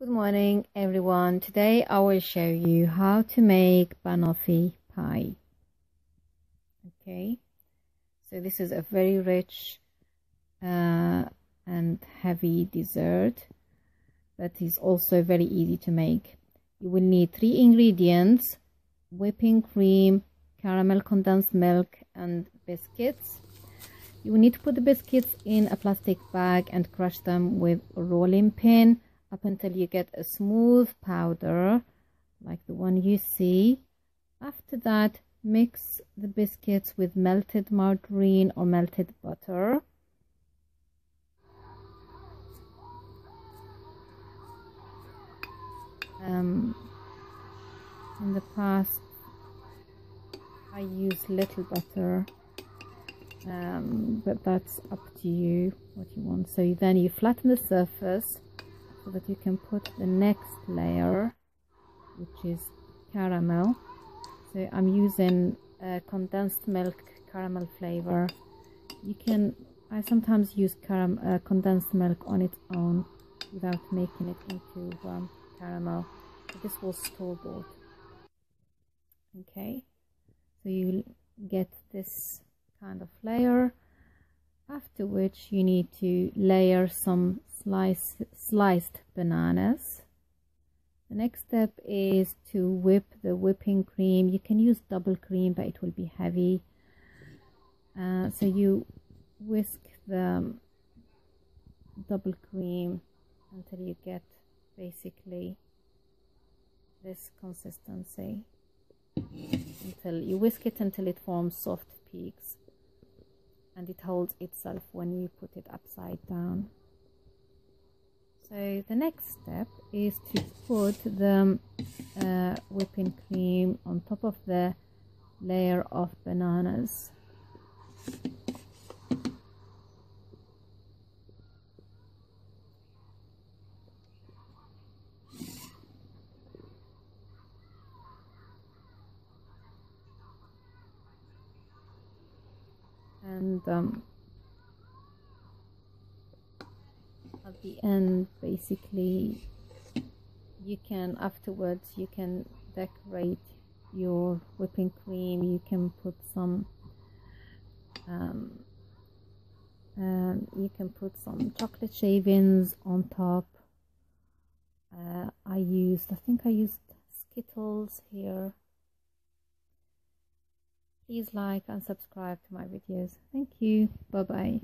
Good morning everyone. Today I will show you how to make banoffee pie. Okay, so this is a very rich uh, and heavy dessert that is also very easy to make. You will need three ingredients, whipping cream, caramel condensed milk and biscuits. You will need to put the biscuits in a plastic bag and crush them with a rolling pin up until you get a smooth powder like the one you see. After that, mix the biscuits with melted margarine or melted butter. Um, in the past, I use little butter, um, but that's up to you what you want. So then you flatten the surface so that you can put the next layer which is caramel. So I'm using condensed milk caramel flavor. You can I sometimes use uh, condensed milk on its own without making it into um, caramel. This was store bought okay. So you get this kind of layer after which you need to layer some slice, sliced bananas. The next step is to whip the whipping cream. You can use double cream, but it will be heavy. Uh, so you whisk the double cream until you get basically this consistency until you whisk it until it forms soft peaks and it holds itself when you put it upside down so the next step is to put the uh, whipping cream on top of the layer of bananas. And um, at the end basically you can afterwards you can decorate your whipping cream. You can put some um, um, you can put some chocolate shavings on top. Uh, I used I think I used Skittles here. Please like and subscribe to my videos. Thank you. Bye bye